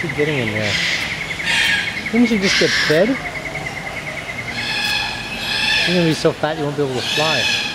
she getting in there? Didn't she just get fed? You're gonna be so fat you won't be able to fly.